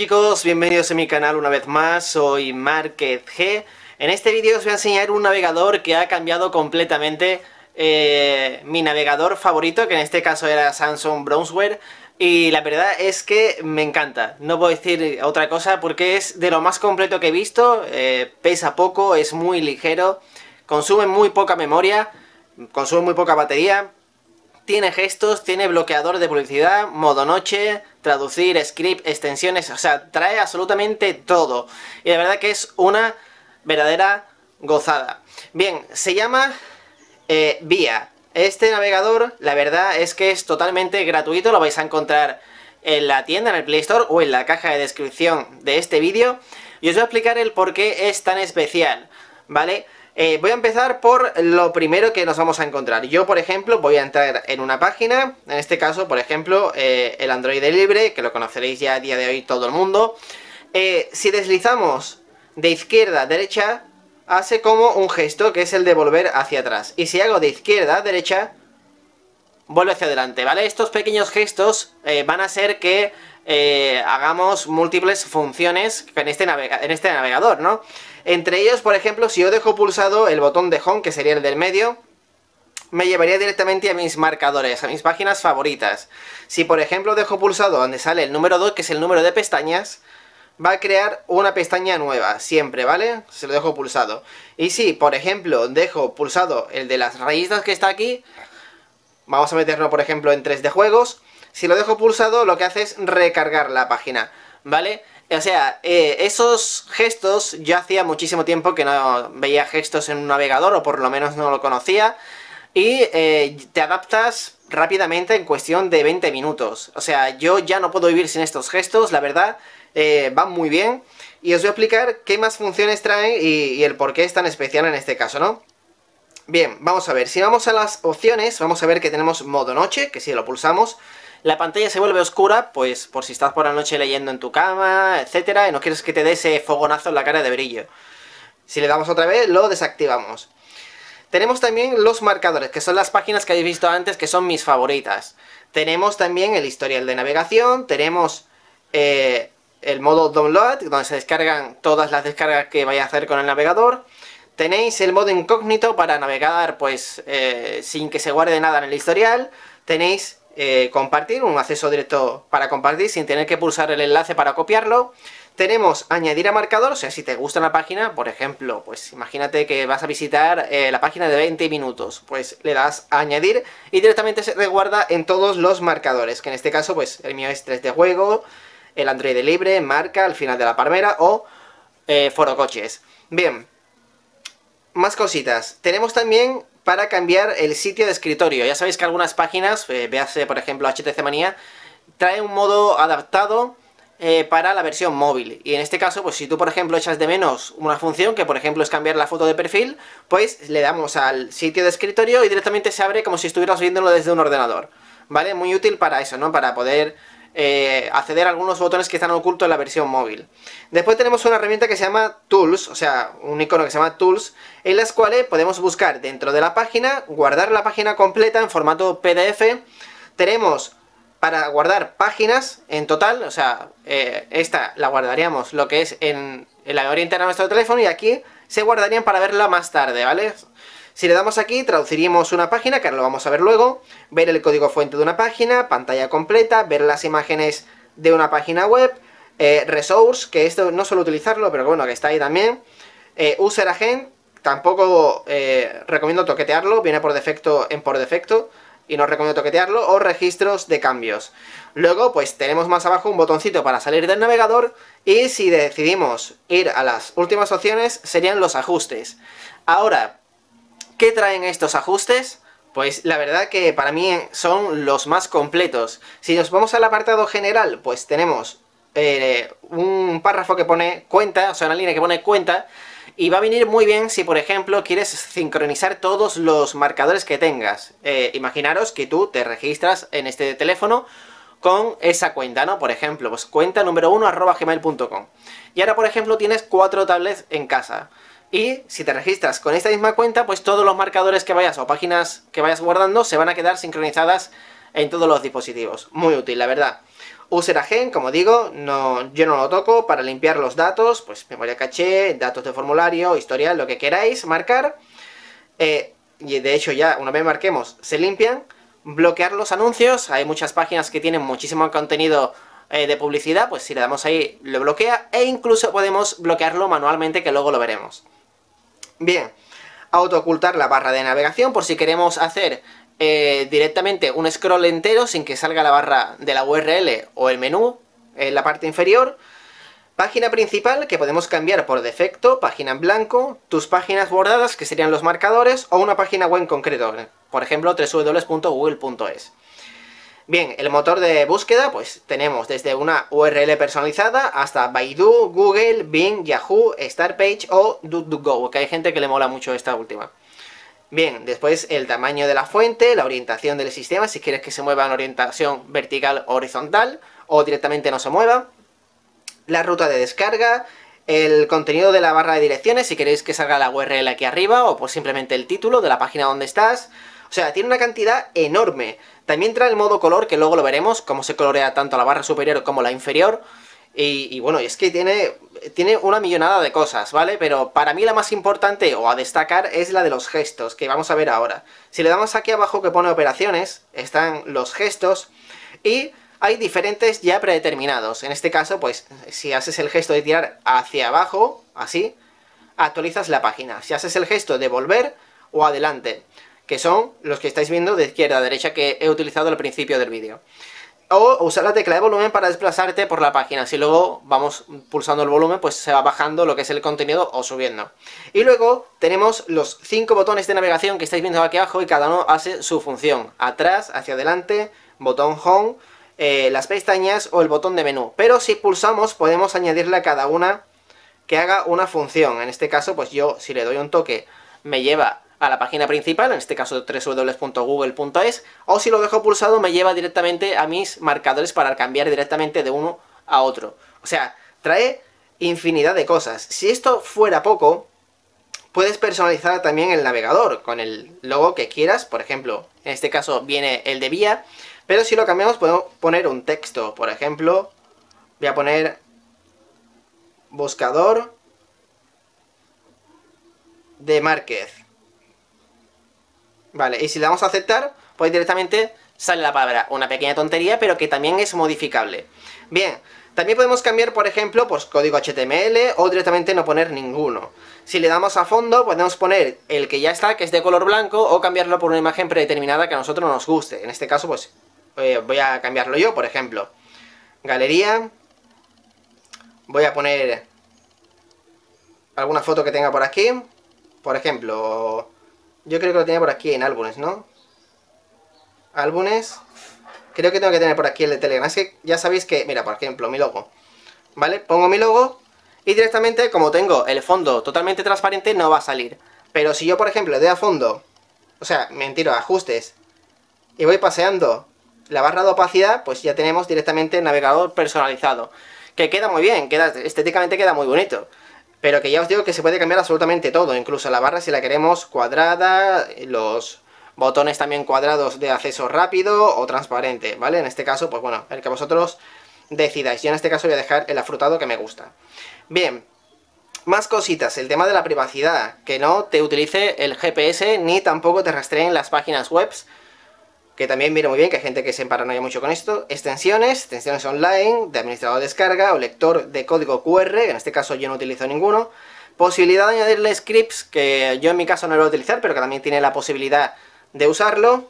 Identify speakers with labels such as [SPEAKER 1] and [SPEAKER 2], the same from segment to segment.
[SPEAKER 1] chicos, bienvenidos a mi canal una vez más, soy Market G. En este vídeo os voy a enseñar un navegador que ha cambiado completamente eh, mi navegador favorito, que en este caso era Samsung Brownsware, y la verdad es que me encanta, no puedo decir otra cosa porque es de lo más completo que he visto, eh, pesa poco, es muy ligero, consume muy poca memoria, consume muy poca batería, tiene gestos, tiene bloqueador de publicidad, modo noche, traducir, script, extensiones, o sea, trae absolutamente todo. Y la verdad que es una verdadera gozada. Bien, se llama eh, Via. Este navegador, la verdad es que es totalmente gratuito, lo vais a encontrar en la tienda, en el Play Store o en la caja de descripción de este vídeo. Y os voy a explicar el por qué es tan especial, ¿vale? Eh, voy a empezar por lo primero que nos vamos a encontrar. Yo, por ejemplo, voy a entrar en una página, en este caso, por ejemplo, eh, el Android libre, que lo conoceréis ya a día de hoy todo el mundo. Eh, si deslizamos de izquierda a derecha, hace como un gesto, que es el de volver hacia atrás. Y si hago de izquierda a derecha, vuelve hacia adelante, ¿vale? Estos pequeños gestos van a ser que hagamos múltiples funciones en en este navegador, ¿no? Entre ellos, por ejemplo, si yo dejo pulsado el botón de Home, que sería el del medio, me llevaría directamente a mis marcadores, a mis páginas favoritas. Si por ejemplo dejo pulsado donde sale el número 2, que es el número de pestañas, va a crear una pestaña nueva, siempre, ¿vale? Se lo dejo pulsado. Y si, por ejemplo, dejo pulsado el de las raíces que está aquí, vamos a meterlo, por ejemplo, en 3 de juegos, si lo dejo pulsado, lo que hace es recargar la página, ¿vale? O sea, eh, esos gestos, yo hacía muchísimo tiempo que no veía gestos en un navegador, o por lo menos no lo conocía, y eh, te adaptas rápidamente en cuestión de 20 minutos. O sea, yo ya no puedo vivir sin estos gestos, la verdad, eh, van muy bien. Y os voy a explicar qué más funciones traen y, y el por qué es tan especial en este caso, ¿no? Bien, vamos a ver, si vamos a las opciones, vamos a ver que tenemos modo noche, que si lo pulsamos, la pantalla se vuelve oscura, pues por si estás por la noche leyendo en tu cama, etcétera, y no quieres que te dé ese fogonazo en la cara de brillo. Si le damos otra vez, lo desactivamos. Tenemos también los marcadores, que son las páginas que habéis visto antes, que son mis favoritas. Tenemos también el historial de navegación, tenemos eh, el modo download, donde se descargan todas las descargas que vaya a hacer con el navegador. Tenéis el modo incógnito para navegar pues eh, sin que se guarde nada en el historial. Tenéis eh, compartir, un acceso directo para compartir sin tener que pulsar el enlace para copiarlo. Tenemos añadir a marcador, o sea, si te gusta una página, por ejemplo, pues imagínate que vas a visitar eh, la página de 20 minutos, pues le das a añadir y directamente se reguarda en todos los marcadores, que en este caso, pues el mío es 3 de juego, el Android libre, marca, al final de la palmera o eh, foro coches. Bien, más cositas. Tenemos también para cambiar el sitio de escritorio. Ya sabéis que algunas páginas, eh, por ejemplo HTC Manía, trae un modo adaptado eh, para la versión móvil. Y en este caso, pues si tú por ejemplo echas de menos una función, que por ejemplo es cambiar la foto de perfil, pues le damos al sitio de escritorio y directamente se abre como si estuvieras viéndolo desde un ordenador. ¿Vale? Muy útil para eso, ¿no? Para poder eh, acceder a algunos botones que están ocultos en la versión móvil. Después tenemos una herramienta que se llama Tools, o sea, un icono que se llama Tools, en las cuales podemos buscar dentro de la página, guardar la página completa en formato PDF. Tenemos para guardar páginas en total, o sea, eh, esta la guardaríamos lo que es en, en la memoria interna de nuestro teléfono y aquí se guardarían para verla más tarde, ¿vale? Si le damos aquí, traduciríamos una página, que ahora lo vamos a ver luego, ver el código fuente de una página, pantalla completa, ver las imágenes de una página web, eh, resource, que esto no suelo utilizarlo, pero bueno, que está ahí también, eh, user agent, tampoco eh, recomiendo toquetearlo, viene por defecto en por defecto, y no recomiendo toquetearlo, o registros de cambios. Luego, pues tenemos más abajo un botoncito para salir del navegador, y si decidimos ir a las últimas opciones, serían los ajustes. Ahora, ¿Qué traen estos ajustes? Pues la verdad que para mí son los más completos. Si nos vamos al apartado general, pues tenemos eh, un párrafo que pone cuenta, o sea, una línea que pone cuenta, y va a venir muy bien si, por ejemplo, quieres sincronizar todos los marcadores que tengas. Eh, imaginaros que tú te registras en este teléfono con esa cuenta, ¿no? Por ejemplo, pues cuenta número 1 arroba gmail.com. Y ahora, por ejemplo, tienes cuatro tablets en casa. Y si te registras con esta misma cuenta, pues todos los marcadores que vayas o páginas que vayas guardando se van a quedar sincronizadas en todos los dispositivos. Muy útil, la verdad. User Agent, como digo, no, yo no lo toco para limpiar los datos, pues memoria caché, datos de formulario, historial, lo que queráis marcar. Eh, y de hecho ya una vez marquemos, se limpian. Bloquear los anuncios, hay muchas páginas que tienen muchísimo contenido eh, de publicidad, pues si le damos ahí lo bloquea, e incluso podemos bloquearlo manualmente, que luego lo veremos. Bien, auto-ocultar la barra de navegación, por si queremos hacer eh, directamente un scroll entero sin que salga la barra de la URL o el menú en la parte inferior. Página principal, que podemos cambiar por defecto, página en blanco, tus páginas bordadas, que serían los marcadores, o una página web en concreto, por ejemplo, www.google.es. Bien, el motor de búsqueda, pues tenemos desde una URL personalizada hasta Baidu, Google, Bing, Yahoo, Startpage o DuckDuckGo, que hay gente que le mola mucho esta última. Bien, después el tamaño de la fuente, la orientación del sistema, si quieres que se mueva en orientación vertical o horizontal, o directamente no se mueva. La ruta de descarga, el contenido de la barra de direcciones, si queréis que salga la URL aquí arriba, o pues simplemente el título de la página donde estás. O sea, tiene una cantidad enorme. También trae el modo color, que luego lo veremos, cómo se colorea tanto la barra superior como la inferior. Y, y bueno, es que tiene tiene una millonada de cosas, ¿vale? Pero para mí la más importante o a destacar es la de los gestos, que vamos a ver ahora. Si le damos aquí abajo que pone operaciones, están los gestos y hay diferentes ya predeterminados. En este caso, pues, si haces el gesto de tirar hacia abajo, así, actualizas la página. Si haces el gesto de volver o adelante, que son los que estáis viendo de izquierda a derecha que he utilizado al principio del vídeo o usar la tecla de volumen para desplazarte por la página. Si luego vamos pulsando el volumen, pues se va bajando lo que es el contenido o subiendo. Y luego tenemos los cinco botones de navegación que estáis viendo aquí abajo y cada uno hace su función. Atrás, hacia adelante, botón Home, eh, las pestañas o el botón de menú. Pero si pulsamos podemos añadirle a cada una que haga una función. En este caso, pues yo si le doy un toque me lleva a la página principal, en este caso www.google.es, o si lo dejo pulsado me lleva directamente a mis marcadores para cambiar directamente de uno a otro. O sea, trae infinidad de cosas. Si esto fuera poco, puedes personalizar también el navegador con el logo que quieras, por ejemplo, en este caso viene el de vía, pero si lo cambiamos podemos poner un texto, por ejemplo, voy a poner buscador de Márquez. Vale, y si le damos a aceptar, pues directamente sale la palabra. Una pequeña tontería, pero que también es modificable. Bien, también podemos cambiar, por ejemplo, pues código HTML o directamente no poner ninguno. Si le damos a fondo, podemos poner el que ya está, que es de color blanco, o cambiarlo por una imagen predeterminada que a nosotros nos guste. En este caso, pues, eh, voy a cambiarlo yo, por ejemplo. Galería. Voy a poner alguna foto que tenga por aquí. Por ejemplo, yo creo que lo tenía por aquí en álbumes, ¿no? Álbumes. Creo que tengo que tener por aquí el de Telegram. Es que ya sabéis que, mira, por ejemplo, mi logo. ¿Vale? Pongo mi logo y directamente, como tengo el fondo totalmente transparente, no va a salir. Pero si yo, por ejemplo, le doy a fondo, o sea, mentira, ajustes, y voy paseando la barra de opacidad, pues ya tenemos directamente el navegador personalizado. Que queda muy bien, queda estéticamente queda muy bonito. Pero que ya os digo que se puede cambiar absolutamente todo, incluso la barra si la queremos cuadrada, los botones también cuadrados de acceso rápido o transparente, ¿vale? En este caso, pues bueno, el que vosotros decidáis. Yo en este caso voy a dejar el afrutado que me gusta. Bien, más cositas, el tema de la privacidad, que no te utilice el GPS ni tampoco te rastreen las páginas web que también viene muy bien, que hay gente que se emparanoia mucho con esto. Extensiones, extensiones online, de administrador de descarga o lector de código QR, en este caso yo no utilizo ninguno. Posibilidad de añadirle scripts, que yo en mi caso no lo voy a utilizar, pero que también tiene la posibilidad de usarlo.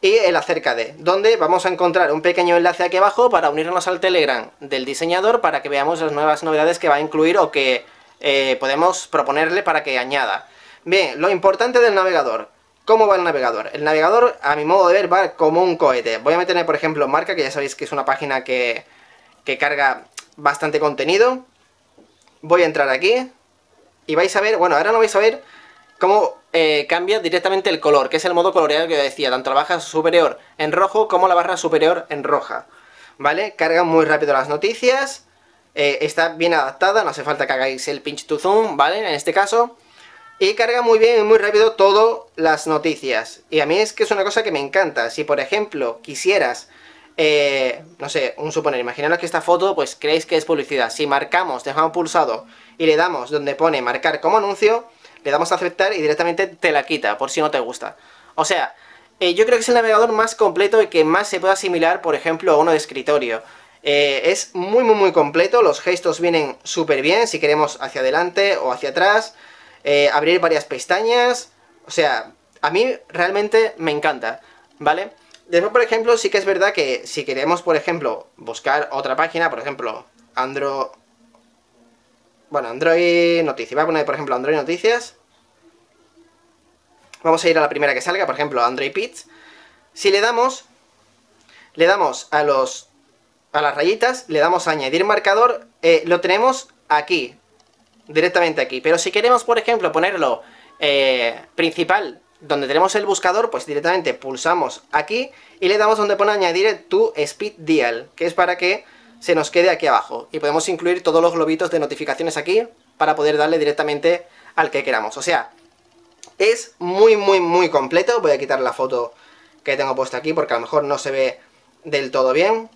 [SPEAKER 1] Y el acerca de, donde vamos a encontrar un pequeño enlace aquí abajo para unirnos al Telegram del diseñador para que veamos las nuevas novedades que va a incluir o que eh, podemos proponerle para que añada. Bien, lo importante del navegador. ¿Cómo va el navegador? El navegador, a mi modo de ver, va como un cohete. Voy a meter, por ejemplo, Marca, que ya sabéis que es una página que, carga bastante contenido. Voy a entrar aquí. Y vais a ver, bueno, ahora no vais a ver cómo eh, cambia directamente el color, que es el modo coloreado que decía, tanto la barra superior en rojo como la barra superior en roja. ¿Vale? Carga muy rápido las noticias. Eh, está bien adaptada, no hace falta que hagáis el pinch to zoom, ¿vale? En este caso. Y carga muy bien y muy rápido todas las noticias. Y a mí es que es una cosa que me encanta. Si por ejemplo quisieras eh, no sé, un suponer, imaginaros que esta foto, pues creéis que es publicidad. Si marcamos, dejamos pulsado y le damos donde pone marcar como anuncio, le damos a aceptar y directamente te la quita, por si no te gusta. O sea, eh, yo creo que es el navegador más completo y que más se puede asimilar, por ejemplo, a uno de escritorio. Eh, es muy muy muy completo, los gestos vienen súper bien, si queremos hacia adelante o hacia atrás, abrir varias pestañas, o sea, a mí realmente me encanta, ¿vale? Después, por ejemplo, sí que es verdad que si queremos, por ejemplo, buscar otra página, por ejemplo, Android... Bueno, Android Noticias. Voy a poner, por ejemplo, Android Noticias. Vamos a ir a la primera que salga, por ejemplo, Android Pits. Si le damos, le damos a los a las rayitas, le damos a añadir marcador, eh, lo tenemos aquí, directamente aquí. Pero si queremos, por ejemplo, ponerlo eh, principal donde tenemos el buscador, pues directamente pulsamos aquí y le damos donde pone añadir tu speed dial, que es para que se nos quede aquí abajo. Y podemos incluir todos los globitos de notificaciones aquí para poder darle directamente al que queramos. O sea, es muy, muy, muy completo. Voy a quitar la foto que tengo puesta aquí porque a lo mejor no se ve del todo bien.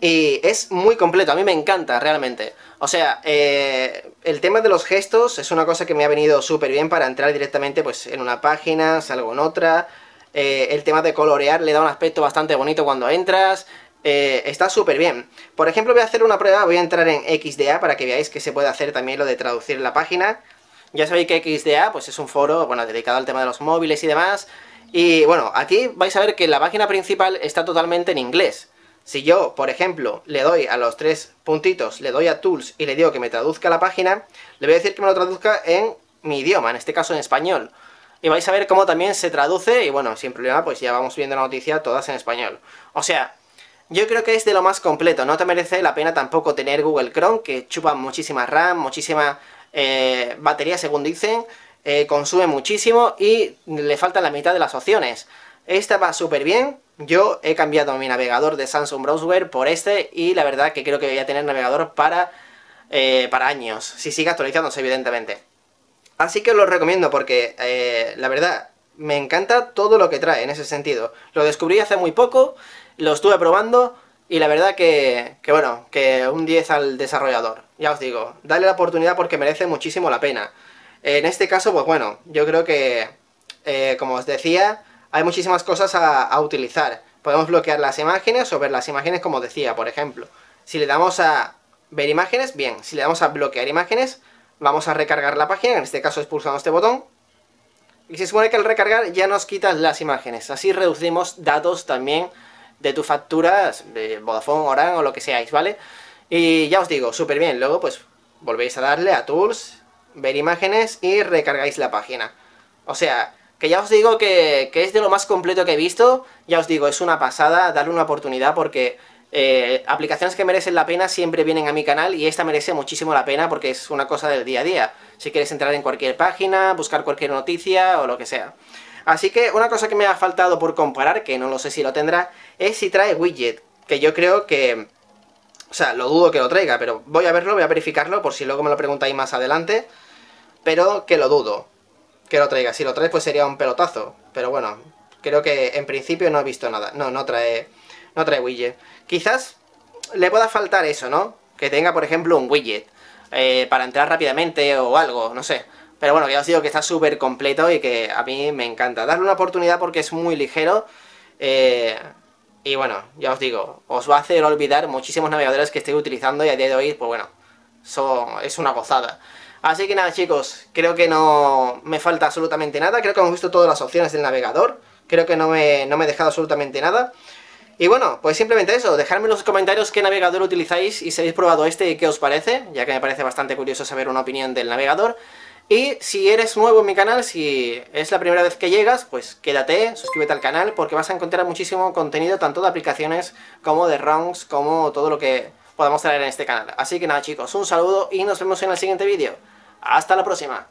[SPEAKER 1] Y es muy completo, a mí me encanta realmente. O sea, eh, el tema de los gestos es una cosa que me ha venido súper bien para entrar directamente pues en una página, salgo en otra. Eh, el tema de colorear le da un aspecto bastante bonito cuando entras. Eh, está súper bien. Por ejemplo, voy a hacer una prueba, voy a entrar en XDA para que veáis que se puede hacer también lo de traducir la página. Ya sabéis que XDA pues es un foro, bueno, dedicado al tema de los móviles y demás. Y bueno, aquí vais a ver que la página principal está totalmente en inglés. Si yo, por ejemplo, le doy a los tres puntitos, le doy a Tools y le digo que me traduzca la página, le voy a decir que me lo traduzca en mi idioma, en este caso en español. Y vais a ver cómo también se traduce, y bueno, sin problema, pues ya vamos viendo la noticia todas en español. O sea, yo creo que es de lo más completo, no te merece la pena tampoco tener Google Chrome, que chupa muchísima RAM, muchísima eh, batería según dicen, eh, consume muchísimo y le falta la mitad de las opciones. Esta va súper bien, yo he cambiado mi navegador de Samsung Browser por este y la verdad que creo que voy a tener navegador para, eh, para años, si sigue actualizándose evidentemente. Así que os lo recomiendo porque eh, la verdad me encanta todo lo que trae en ese sentido. Lo descubrí hace muy poco, lo estuve probando y la verdad que, que bueno, que un 10 al desarrollador. Ya os digo, dale la oportunidad porque merece muchísimo la pena. En este caso, pues bueno, yo creo que, eh, como os decía, hay muchísimas cosas a, utilizar. Podemos bloquear las imágenes o ver las imágenes como decía, por ejemplo. Si le damos a ver imágenes, bien. Si le damos a bloquear imágenes, vamos a recargar la página, en este caso es pulsando este botón. Y se supone que al recargar ya nos quita las imágenes. Así reducimos datos también de tu facturas, de Vodafone, Orange o lo que seáis, ¿vale? Y ya os digo, súper bien. Luego pues volvéis a darle a Tools, ver imágenes y recargáis la página. O sea, que ya os digo que, es de lo más completo que he visto, ya os digo, es una pasada, darle una oportunidad porque eh, aplicaciones que merecen la pena siempre vienen a mi canal y esta merece muchísimo la pena porque es una cosa del día a día. Si quieres entrar en cualquier página, buscar cualquier noticia o lo que sea. Así que una cosa que me ha faltado por comparar, que no lo sé si lo tendrá, es si trae widget, que yo creo que... O sea, lo dudo que lo traiga, pero voy a verlo, voy a verificarlo por si luego me lo preguntáis más adelante, pero que lo dudo que lo traiga. Si lo trae, pues sería un pelotazo. Pero bueno, creo que en principio no he visto nada. No, no trae, no trae widget. Quizás le pueda faltar eso, ¿no? Que tenga, por ejemplo, un widget. Eh, para entrar rápidamente o algo, no sé. Pero bueno, ya os digo que está súper completo y que a mí me encanta. Darle una oportunidad porque es muy ligero. Eh, y bueno, ya os digo, os va a hacer olvidar muchísimos navegadores que estoy utilizando y a día de hoy, pues bueno, son, es una gozada. Así que nada chicos, creo que no me falta absolutamente nada, creo que hemos visto todas las opciones del navegador, creo que no me, no me he dejado absolutamente nada. Y bueno, pues simplemente eso, dejadme en los comentarios qué navegador utilizáis y si habéis probado este y qué os parece, ya que me parece bastante curioso saber una opinión del navegador. Y si eres nuevo en mi canal, si es la primera vez que llegas, pues quédate, suscríbete al canal porque vas a encontrar muchísimo contenido tanto de aplicaciones como de ROMs, como todo lo que podamos traer en este canal. Así que nada chicos, un saludo y nos vemos en el siguiente vídeo. Hasta la próxima.